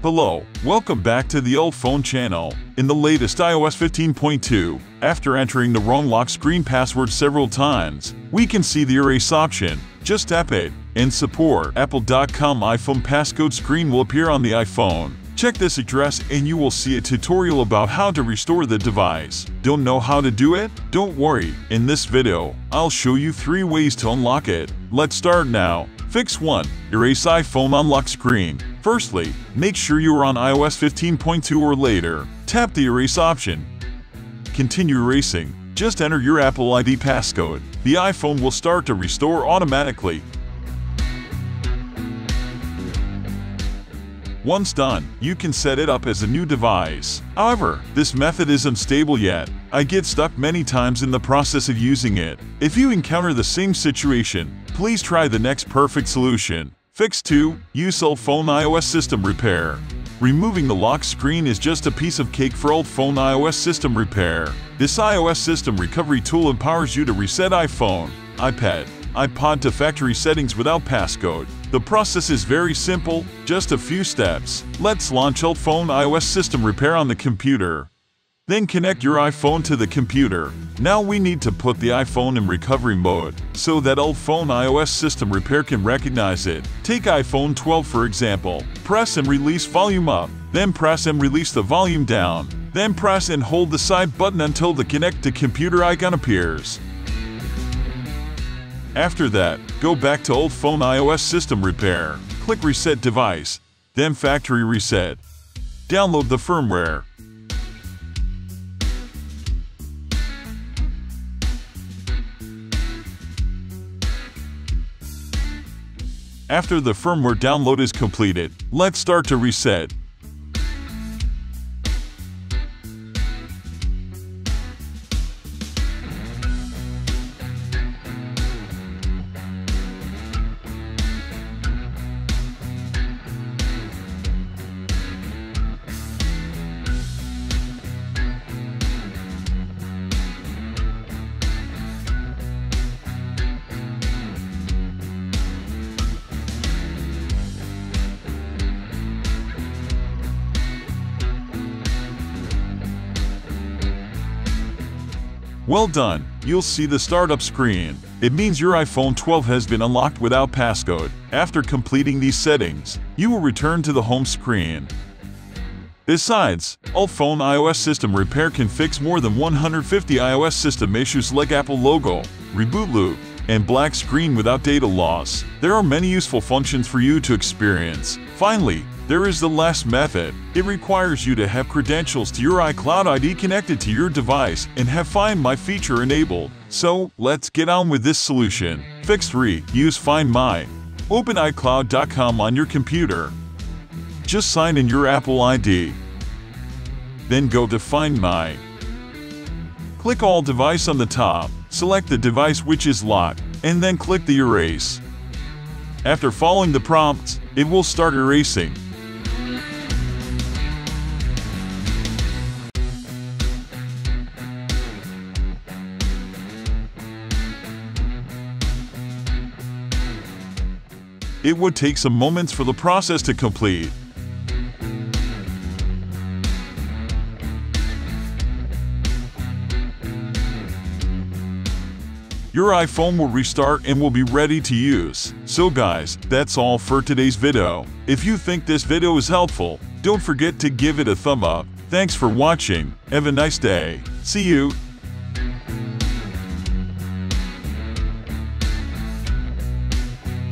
Hello, welcome back to the UltFone channel. In the latest iOS 15.2, after entering the wrong lock screen password several times, we can see the erase option. Just tap it, and support apple.com iPhone passcode screen will appear on the iPhone. Check this address and you will see a tutorial about how to restore the device. Don't know how to do it? Don't worry, in this video, I'll show you 3 ways to unlock it. Let's start now. Fix 1. Erase iPhone unlock screen. Firstly, make sure you are on iOS 15.2 or later. Tap the erase option. Continue erasing. Just enter your Apple ID passcode. The iPhone will start to restore automatically. Once done, you can set it up as a new device. However, this method isn't stable yet. I get stuck many times in the process of using it. If you encounter the same situation, please try the next perfect solution. Fix 2. Use UltFone iOS system repair. Removing the lock screen is just a piece of cake for UltFone iOS system repair. This iOS system recovery tool empowers you to reset iPhone, iPad, iPod to factory settings without passcode. The process is very simple, just a few steps. Let's launch UltFone iOS system repair on the computer. Then connect your iPhone to the computer. Now we need to put the iPhone in recovery mode, so that UltFone iOS system repair can recognize it. Take iPhone 12 for example. Press and release volume up, then press and release the volume down. Then press and hold the side button until the connect to computer icon appears. After that, go back to UltFone iOS system repair. Click reset device, then factory reset. Download the firmware. After the firmware download is completed, let's start to reset. Well done, you'll see the startup screen. It means your iPhone 12 has been unlocked without passcode. After completing these settings, you will return to the home screen. Besides, UltFone iOS system repair can fix more than 150 iOS system issues like Apple logo, reboot loop, and black screen without data loss. There are many useful functions for you to experience. Finally, there is the last method. It requires you to have credentials to your iCloud ID connected to your device and have Find My feature enabled. So, let's get on with this solution. Fix 3. Use Find My. Open iCloud.com on your computer. Just sign in your Apple ID. Then go to Find My. Click All Device on the top. Select the device which is locked, and then click the Erase. After following the prompts, it will start erasing. It would take some moments for the process to complete. Your iPhone will restart and will be ready to use. So guys, that's all for today's video. If you think this video is helpful, don't forget to give it a thumb up. Thanks for watching. Have a nice day. See you.